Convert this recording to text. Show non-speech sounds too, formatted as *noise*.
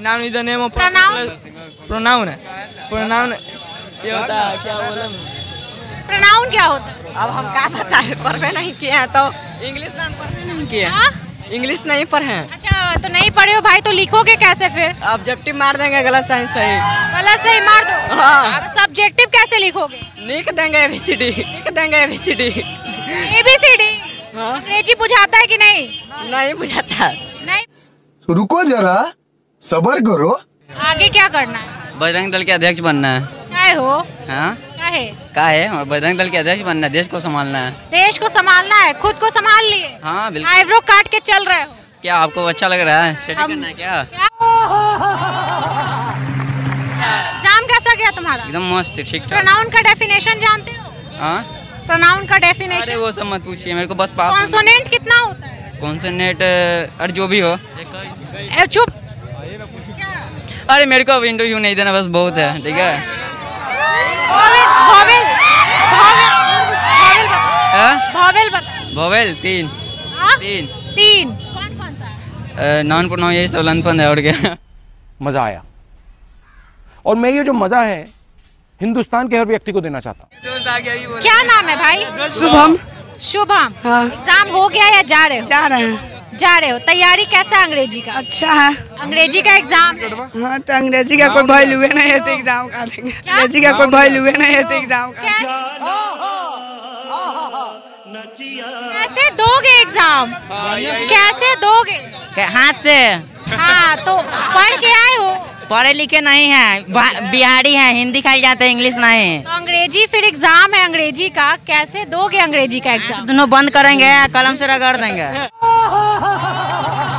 Noun is the name of Pronoun? Pronoun है। Pronoun ये होता है क्या बोले? प्रोनाउन क्या होता है? अब हम क्या बताए पढ़े नहीं किए हैं तो। इंग्लिश में हम पढ़े नहीं किए हैं। हाँ? इंग्लिश नहीं पढ़े हैं। अच्छा तो नहीं पढ़े हो भाई तो लिखोगे कैसे फिर? ऑब्जेक्टिव मार देंगे गलत सही सही गलत सही मार दो। हाँ। सब्जेक्टिव कैसे लिखोगे? लिख देंगे एबीसीडी लिख देंगे एबीसीडी एबीसीडी हाँ। अंग्रेज़ी बुझाता है कि नहीं? नहीं बुझाता। नहीं। तो रुको जरा सबर करो। आगे क्या करना है? बजरंग दल के अध्यक्ष बनना है। क्या हो? हाँ? क्या है? का है? बजरंग दल के अध्यक्ष बनना है देश को संभालना है। देश को संभालना है खुद को संभाल लिए। हाँ बिल्कुल। आईब्रो काट के चल रहे हो। क्या आपको अच्छा लग रहा है? करना है क्या? क्या? एग्ज़ाम कैसा गया तुम्हारा? एकदम मस्त ठीक ठाक प्रोनाउन का डेफिनेशन जानते हो? हाँ? प्रोनाउन का अरे डेफिनेशन वो सब मत पूछिए मेरे को बस पास कॉन्सोनेंट कितना होता है? कॉन्सोनेट और जो भी हो। चुप। अरे मेरे को अब इंटरव्यू नहीं देना बस बहुत है ठीक है? वॉवेल वॉवेल वॉवेल बता हाँ? वॉवेल बता। वोवेल तीन हाँ? तीन। तीन। कौन कौन सा है नॉन प्रोनाउन यही सब लंदपन है और क्या? मज़ा आया। और मैं ये जो मज़ा है हिंदुस्तान के हर व्यक्ति को देना चाहता हूँ। क्या नाम है भाई? शुभम। शुभम। हाँ। एग्ज़ाम हो गया या जा रहे हो? जा रहे हैं। जा रहे हो? तैयारी कैसा है अंग्रेज़ी का? अच्छा है। अंग्रेज़ी का एग्ज़ाम? हाँ तो अंग्रेज़ी का कोई भय हुए नहीं है तो एग्ज़ाम का देंगे। अंग्रेज़ी का कोई भय हुए नहीं है तो एग्ज़ाम का। कैसे दोगे एग्ज़ाम? कैसे दोगे? हाथ से। हाँ तो पढ़ के हो पढ़े लिखे नहीं है बिहारी है हिंदी खाई जाते हैं इंग्लिश नहीं तो अंग्रेज़ी फिर एग्ज़ाम है अंग्रेज़ी का कैसे दोगे अंग्रेज़ी का एग्ज़ाम? दोनों बंद करेंगे कलम से रगड़ देंगे। *laughs*